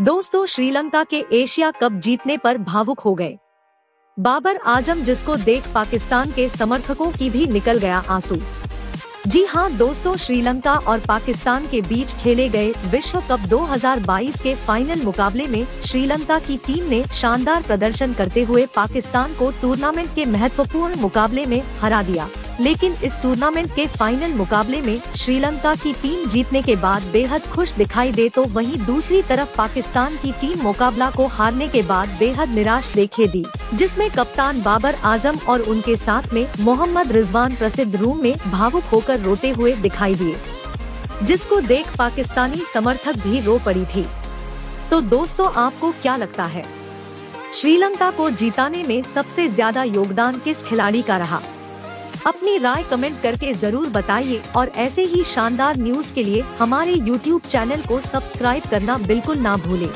दोस्तों, श्रीलंका के Asia cup जीतने पर भावुक हो गए। बाबर आज़म, जिसको देख पाकिस्तान के समर्थकों की भी निकल गया आँसू। जी हाँ, दोस्तों, श्रीलंका और पाकिस्तान के बीच खेले गए विश्व कप 2022 के फाइनल मुकाबले में श्रीलंका की टीम ने शानदार प्रदर्शन करते हुए पाकिस्तान को टूर्नामेंट के महत्वपूर्ण मुकाबले में हरा दिया। लेकिन इस टूर्नामेंट के फाइनल मुकाबले में श्रीलंका की टीम जीतने के बाद बेहद खुश दिखाई दे तो वहीं दूसरी तरफ़ पाकिस्तान की टीम मुकाबला को हारने के बाद बेहद निराश देखे दी, जिसमें कप्तान बाबर आज़म और उनके साथ में मोहम्मद रिजवान प्रसिद्ध रूम में भावुक होकर रोते हुए दिखाई दिए, जिसको देख पाकिस्तानी समर्थक भी रो पड़ी थी। तो दोस्तों, आपको क्या लगता है? श्रीलंका को जीताने में सबसे ज़्यादा योगदान किस खिलाड़ी का रहा? अपनी राय कमेंट करके ज़रूर बताइए और ऐसे ही शानदार न्यूज़ के लिए हमारे यूट्यूब चैनल को सब्सक्राइब करना बिल्कुल ना भूलें।